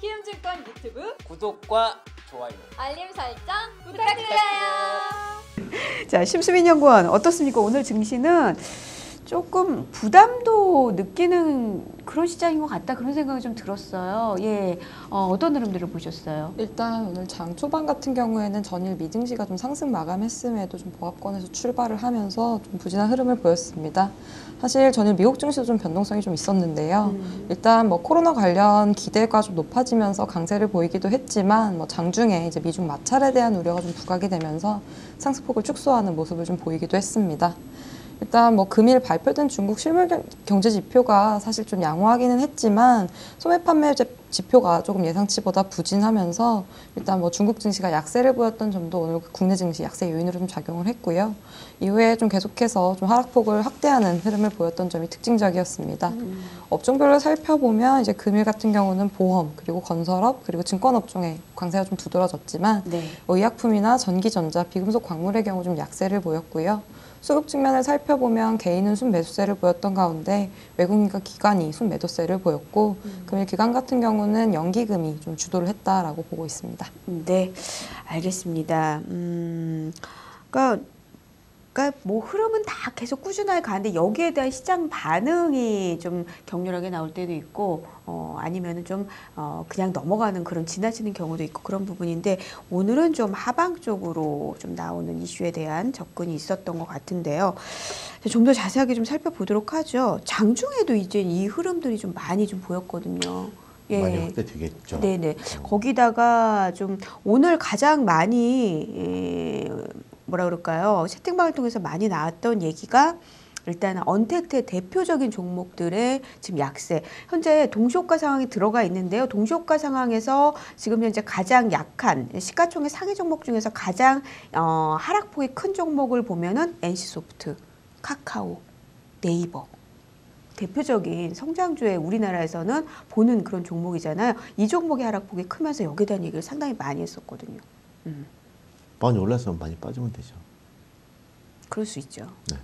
키움증권 유튜브 구독과 좋아요. 알림 설정 부탁드려요. 자, 심수민 연구원 어떻습니까? 오늘 증시는 조금 부담도 느끼는 그런 시장인 것 같다 그런 생각이 좀 들었어요. 예, 어, 어떤 흐름들을 보셨어요? 일단 오늘 장 초반 같은 경우에는 전일 미증시가 좀 상승 마감했음에도 좀 보합권에서 출발을 하면서 좀 부진한 흐름을 보였습니다. 사실 전일 미국 증시도 좀 변동성이 좀 있었는데요. 음. 일단 뭐 코로나 관련 기대가 좀 높아지면서 강세를 보이기도 했지만 뭐 장중에 이제 미중 마찰에 대한 우려가 좀 부각이 되면서 상승폭을 축소하는 모습을 좀 보이기도 했습니다. 일단 뭐 금일 발표된 중국 실물 경- 경제 지표가 사실 좀 양호하기는 했지만 소매 판매 제- 지표가 조금 예상치보다 부진하면서 일단 뭐 중국 증시가 약세를 보였던 점도 오늘 국내 증시 약세 요인으로 좀 작용을 했고요. 이후에 좀 계속해서 좀 하락폭을 확대하는 흐름을 보였던 점이 특징적이었습니다. 업종별로 살펴보면 이제 금일 같은 경우는 보험 그리고 건설업 그리고 증권 업종에 강세가 좀 두드러졌지만 네. 뭐 의약품이나 전기전자, 비금속 광물의 경우 좀 약세를 보였고요. 수급 측면을 살펴보면 개인은 순매수세를 보였던 가운데 외국인과 기관이 순매도세를 보였고 금일 기관 같은 경우는 연기금이 좀 주도를 했다라고 보고 있습니다. 네, 알겠습니다. 음, 그러니까, 그러니까 뭐 흐름은 다 계속 꾸준하게 가는데 여기에 대한 시장 반응이 좀 격렬하게 나올 때도 있고, 어, 아니면은 좀 어, 그냥 넘어가는 그런 지나치는 경우도 있고 그런 부분인데 오늘은 좀 하방 쪽으로 좀 나오는 이슈에 대한 접근이 있었던 것 같은데요. 좀 더 자세하게 좀 살펴보도록 하죠. 장중에도 이제 이 흐름들이 좀 많이 좀 보였거든요. 예. 많이 확대되겠죠. 네네. 거기다가 좀 오늘 가장 많이 에, 뭐라 그럴까요? 채팅방을 통해서 많이 나왔던 얘기가 일단 언택트의 대표적인 종목들의 지금 약세. 현재 동시효과 상황이 들어가 있는데요. 동시효과 상황에서 지금 현재 가장 약한 시가총액 상위 종목 중에서 가장 어, 하락폭이 큰 종목을 보면은 NC소프트, 카카오, 네이버. 대표적인 성장주에 우리나라에서는 보는 그런 종목이잖아요. 이 종목의 하락폭이 크면서 여기에 대한 얘기를 상당히 많이 했었거든요. 음, 많이 올랐으면 많이 빠지면 되죠. 그럴 수 있죠. 네.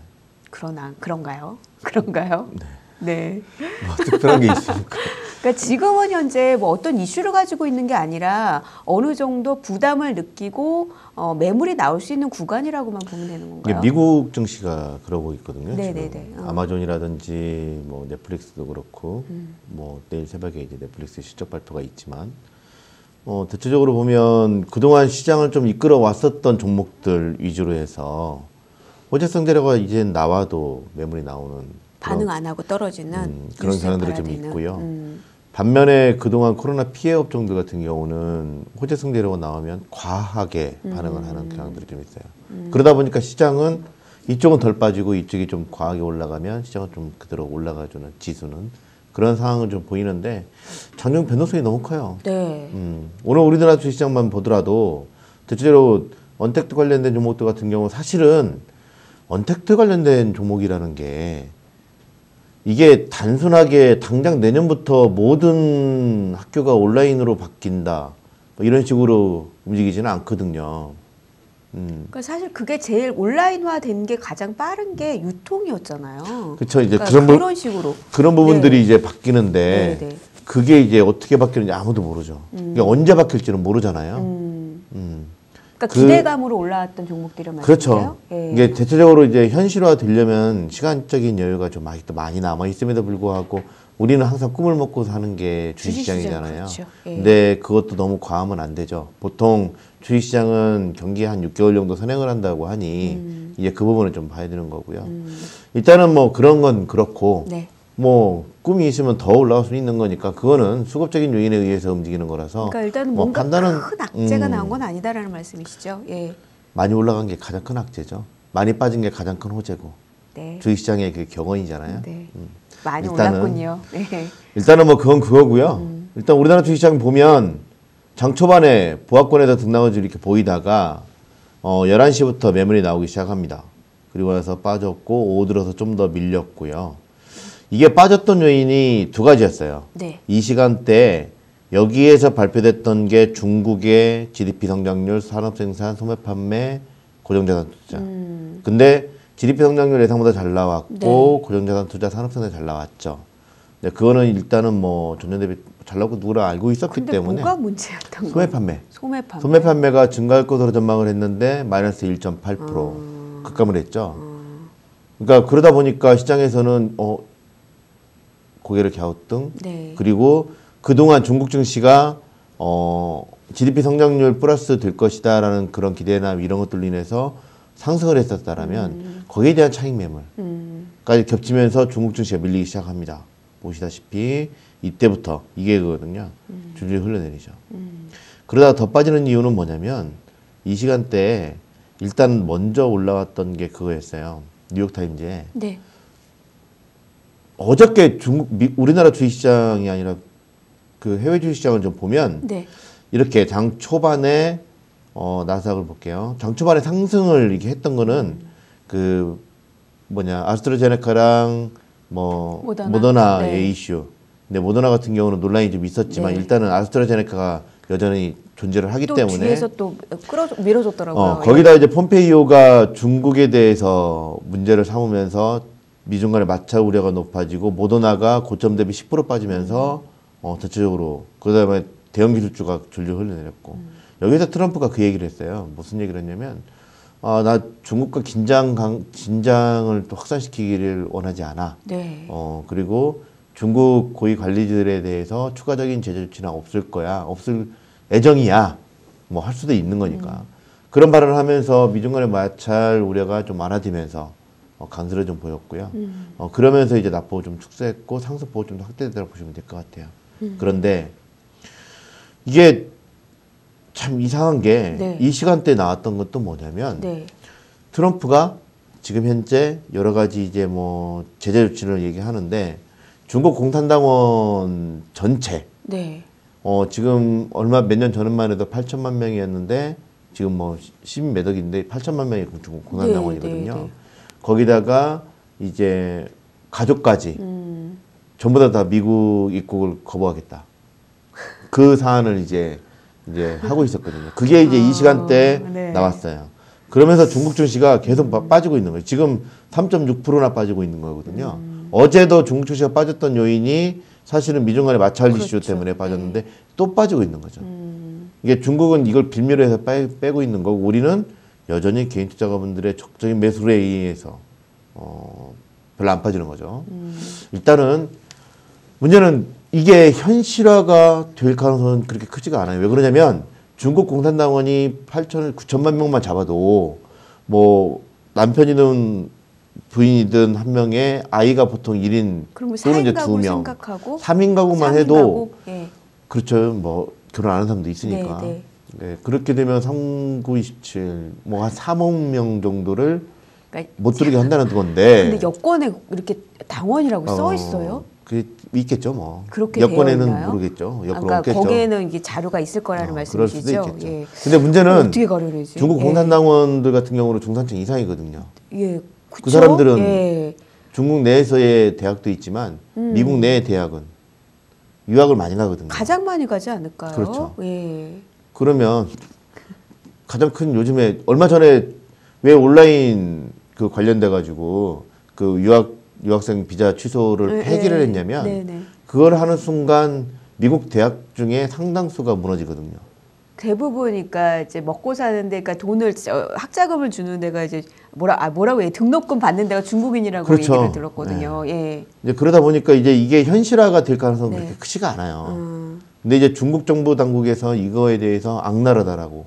그러나 그런가요? 그런가요? 네. 뭐 특별한 게 있으니까. 그러니까 지금은 현재 뭐 어떤 이슈를 가지고 있는 게 아니라 어느 정도 부담을 느끼고 어, 매물이 나올 수 있는 구간이라고만 보면 되는 건가요? 미국 증시가 그러고 있거든요. 네네네. 어. 아마존이라든지 뭐 넷플릭스도 그렇고 음. 뭐 내일 새벽에 이제 넷플릭스 실적 발표가 있지만 어 대체적으로 보면 그동안 시장을 좀 이끌어 왔었던 종목들 위주로 해서 호재성 재료가 이제 나와도 매물이 나오는 반응 그런 안 하고 떨어지는 음, 그런 경향들이 좀 있고요. 음, 반면에 그동안 코로나 피해 업종들 같은 경우는 호재성 재료가 나오면 과하게 음. 반응을 하는 경향들이 좀 있어요. 그러다 보니까 시장은 이쪽은 덜 빠지고 이쪽이 좀 과하게 올라가면 시장은 좀 그대로 올라가주는 지수는 그런 상황을 좀 보이는데 전형 변동성이 너무 커요. 네. 음, 오늘 우리나라 주식시장만 보더라도 대체로 언택트 관련된 종목들 같은 경우 사실은 언택트 관련된 종목이라는 게 이게 단순하게 당장 내년부터 모든 학교가 온라인으로 바뀐다 뭐 이런 식으로 움직이지는 않거든요. 음, 그러니까 사실 그게 제일 온라인화된 게 가장 빠른 게 유통이었잖아요. 그렇죠. 이제 그러니까 그런 부, 그런 식으로. 그런 부분들이 이제 바뀌는데 네, 네. 그게 이제 어떻게 바뀌는지 아무도 모르죠. 이게 언제 바뀔지는 모르잖아요. 음, 음. 그러니까 그- 기대감으로 올라왔던 종목들이 그렇죠. 말씀이세요? 예. 이게 대체적으로 이제 현실화 되려면 시간적인 여유가 좀 아직도 많이 남아 있음에도 불구하고 우리는 항상 꿈을 먹고 사는 게 주식시장이잖아요. 주식시장, 그렇죠. 예. 근데 그것도 너무 과하면 안 되죠. 보통 주식시장은 경기 한 6개월 정도 선행을 한다고 하니 음. 이제 그 부분을 좀 봐야 되는 거고요. 일단은 뭐 그런 건 그렇고 네. 뭐 꿈이 있으면 더 올라갈 수 있는 거니까 그거는 수급적인 요인에 의해서 움직이는 거라서 그러니까 일단 뭐 뭔가 판단은 큰 악재가 음, 나온 건 아니다라는 말씀이시죠? 예. 많이 올라간 게 가장 큰 악재죠. 많이 빠진 게 가장 큰 호재고 네. 주식시장의 그 경원이잖아요. 네. 음. 많이 일단은- 올랐군요. 네. 일단은 뭐 그건 그거고요. 음. 일단 우리나라 주식시장 보면 장 초반에 보합권에다 등락을 이렇게 보이다가 어 11시부터 매물이 나오기 시작합니다. 그리고 나서 빠졌고 오후 들어서 좀 더 밀렸고요. 이게 빠졌던 요인이 두 가지였어요. 네. 이 시간대 여기에서 발표됐던 게 중국의 GDP 성장률, 산업 생산, 소매 판매, 고정자산 투자. 음. 근데 GDP 성장률 예상보다 잘 나왔고 네. 고정자산 투자, 산업 생산 잘 나왔죠. 네, 그거는 일단은 뭐 전년 대비 잘 나오고 누구나 알고 있었기 때문에 뭐가 문제였던 소매? 판매. 소매 판매. 소매 판매가 증가할 것으로 전망을 했는데 마이너스 1.8% 아. 급감을 했죠. 그러니까 그러다 보니까 시장에서는 어 고개를 갸우뚱 네. 그리고 그동안 중국 증시가 어 GDP 성장률 플러스 될 것이다라는 그런 기대나 이런 것들로 인해서 상승을 했었다라면 거기에 대한 차익 매물까지 음. 겹치면서 중국 증시가 밀리기 시작합니다. 보시다시피 이때부터 이게 그거든요. 줄줄 흘러내리죠. 그러다가 더 빠지는 이유는 뭐냐면 이 시간대에 일단 먼저 올라왔던 게 그거였어요. 뉴욕타임즈에 네. 어저께 중국 미, 우리나라 주식시장이 아니라 그 해외 주식시장을 좀 보면 네. 이렇게 장 초반에 어 나스닥을 볼게요. 장 초반에 상승을 이렇게 했던 거는 그 뭐냐 아스트라제네카랑 뭐 모더나. 모더나 의 네. 이슈. 근데 모더나 같은 경우는 논란이 좀 있었지만 네. 일단은 아스트라제네카가 여전히 존재를 하기 또 때문에 뒤에서 또 끌어 밀어줬더라고요. 어, 거기다 이제 폼페이오가 중국에 대해서 문제를 삼으면서 미중 간의 마찰 우려가 높아지고 모더나가 고점 대비 10% 빠지면서 어, 대체적으로 그다음에 대형 기술주가 줄줄 흘러내렸고 여기서 트럼프가 그 얘기를 했어요. 무슨 얘기를 했냐면 아, 나 중국과 긴장 강, 긴장을 또 확산시키기를 원하지 않아. 네. 어, 그리고 중국 고위 관리들에 대해서 추가적인 제재 조치는 없을 거야. 없을 예정이야. 뭐 할 수도 있는 거니까. 그런 발언을 하면서 미중 간의 마찰 우려가 좀 많아지면서 어, 강세를 좀 보였고요. 어, 그러면서 이제 납보고 좀 축소했고 상승폭 좀 확대되다고 보시면 될 것 같아요. 그런데 이게 참 이상한 게이 네. 시간대에 나왔던 것도 뭐냐면 네. 트럼프가 지금 현재 여러 가지 이제 뭐 제재 조치를 얘기하는데 중국 공산당원 전체 네. 어 지금 얼마 몇 년 전만 해도 8천만 명이었는데 지금 뭐 10몇 억인데 8천만 명이 중국 공산당원이거든요. 네, 네, 네. 거기다가 이제 가족까지 음. 전부 다 다 미국 입국을 거부하겠다. 그 사안을 이제 이제 하고 있었거든요. 그게 이제 이 시간대에 네. 나왔어요. 그러면서 중국 증시가 계속 빠- 빠지고 있는 거예요. 지금 3.6%나 빠지고 있는 거거든요. 어제도 중국 증시가 빠졌던 요인이 사실은 미중 간의 마찰 이슈 그렇죠. 때문에 빠졌는데 또 빠지고 있는 거죠. 음. 이게 중국은 이걸 빌미로 해서 빼, 빼고 있는 거고 우리는 여전히 개인 투자가분들의 적극적인 매수에 의해서 어, 별로 안 빠지는 거죠. 일단은 문제는 이게 현실화가 될 가능성은 그렇게 크지가 않아요. 왜 그러냐면 중국 공산당원이 8천, 9천만 명만 잡아도 뭐 남편이든 부인이든 한 명에 아이가 보통 1인 그러면 또는 이제 4인 가구 두 명. 생각하고 3인 가구만 삼인 해도 가구? 예. 그렇죠. 뭐 결혼 안 하는 사람도 있으니까. 네, 네, 그렇게 되면 3927, 뭐 한 3억 명 정도를 그러니까 못 들게 한다는 건데. 근데 여권에 이렇게 당원이라고 써 어, 있어요? 그게 있겠죠, 뭐. 그렇게 여권에는? 모르겠죠. 아, 여권 그러니까 없겠죠. 거기에는 이게 자료가 있을 거라는 어, 그럴 말씀이시죠? 있겠죠. 예. 근데 문제는 어떻게 가려내지? 중국 예. 공산당원들 같은 경우는 중산층 이상이거든요. 예. 그쵸? 그 사람들은 예. 중국 내에서의 대학도 있지만 음. 미국 내의 대학은 유학을 많이 가거든요. 가장 많이 가지 않을까요? 그렇죠. 예. 그러면 가장 큰 요즘에 얼마 전에 왜 온라인 그 관련돼 가지고 그 유학 유학생 비자 취소를 예, 폐기를 예. 했냐면 네네. 그걸 하는 순간 미국 대학 중에 상당수가 무너지거든요. 대부분이니까 이제 먹고 사는데 그러니까 돈을 저- 학자금을 주는 데가 이제 뭐라 아 뭐라고 해 등록금 받는 데가 중국인이라고 그렇죠. 얘기를 들었거든요. 예. 이제 그러다 보니까 이제 이게 현실화가 될 가능성은 네. 그렇게 크지가 않아요. 음. 근데 이제 중국 정부 당국에서 이거에 대해서 악랄하다라고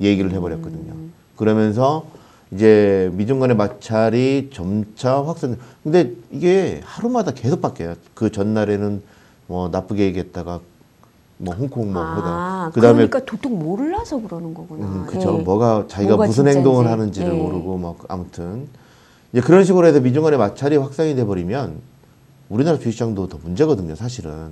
얘기를 해버렸거든요. 음. 그러면서 이제 미중 간의 마찰이 점차 확산. 근데 이게 하루마다 계속 바뀌어요. 그 전날에는 뭐 나쁘게 얘기했다가 뭐 홍콩 뭐 아. 그다음에 그러니까 도통 몰라서 그러는 거구나. 음, 그쵸. 예. 뭐가 자기가 무슨. 행동을 하는지를 예. 모르고 막 아무튼 이제 그런 식으로 해서 미중 간의 마찰이 확산이 돼 버리면 우리나라 주식시장도 더 문제거든요, 사실은.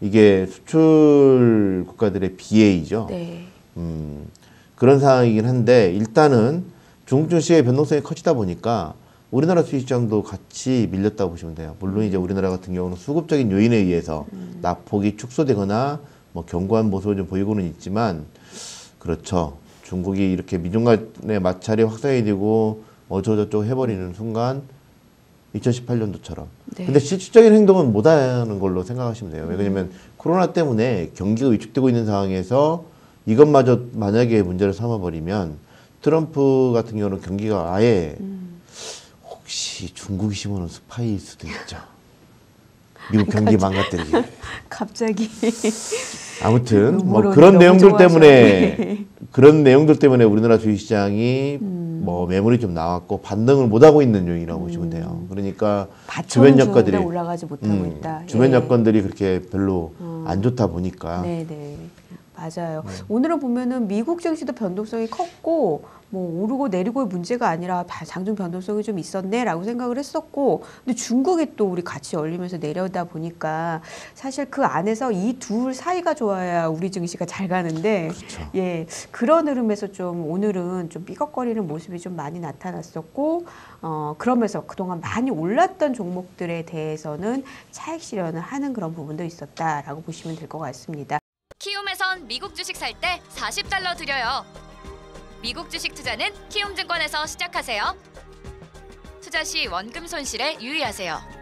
이게 수출 국가들의 비애이죠. 네. 음, 그런 상황이긴 한데 일단은 중국 증시의 변동성이 커지다 보니까 우리나라 주식시장도 같이 밀렸다고 보시면 돼요. 물론 이제 우리나라 같은 경우는 수급적인 요인에 의해서 낙폭이 축소되거나 뭐 견고한 모습을 좀 보이고는 있지만 그렇죠. 중국이 이렇게 미중 간의 마찰이 확산이 되고 어쩌저쩌 해버리는 순간 2018년도처럼. 네. 근데 실질적인 행동은 못 하는 걸로 생각하시면 돼요. 왜냐면 코로나 때문에 경기가 위축되고 있는 상황에서 이것마저 만약에 문제를 삼아버리면 트럼프 같은 경우는 경기가 아예 혹시 중국이 심어놓은 스파이일 수도 있죠. 미국 경기 망가뜨리기. 갑자기 아무튼 뭐 그런 내용들. 때문에 네. 그런 내용들 때문에 우리나라 주식시장이 음. 뭐 매물이 좀 나왔고 반등을 못 하고 있는 요인이라고 보시면 돼요. 그러니까 받쳐는 주변 여건들이 올라가지 못하고 음, 있다. 주변 예. 여건들이 그렇게 별로 안 좋다 보니까 네네 맞아요. 네. 오늘은 보면은 미국 증시도 변동성이 컸고 뭐 오르고 내리고의 문제가 아니라 바- 장중 변동성이 좀 있었네라고 생각을 했었고 근데 중국이 또 우리 같이 열리면서 내려다 보니까 사실 그 안에서 이 둘 사이가 좋아야 우리 증시가 잘 가는데 그렇죠. 예 그런 흐름에서 좀 오늘은 좀 삐걱거리는 모습이 좀 많이 나타났었고 어 그러면서 그동안 많이 올랐던 종목들에 대해서는 차익 실현을 하는 그런 부분도 있었다라고 보시면 될 것 같습니다. 키움에선 미국 주식 살 때 40달러 드려요. 미국 주식 투자는 키움증권에서 시작하세요. 투자 시 원금 손실에 유의하세요.